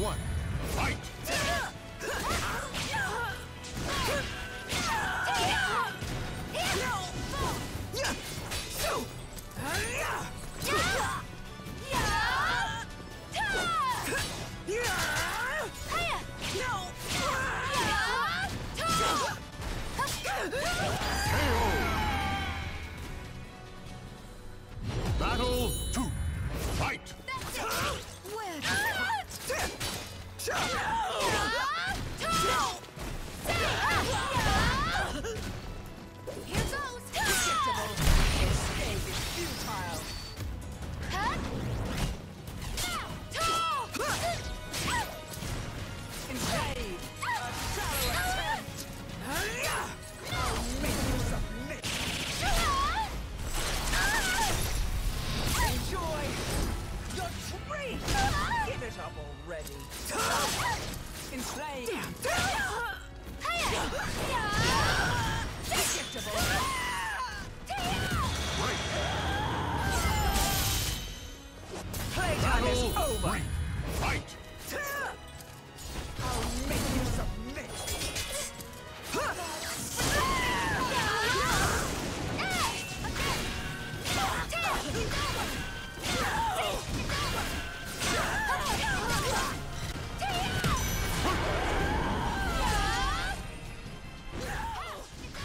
one, fight! Battle Predictable. Playtime is over. fight!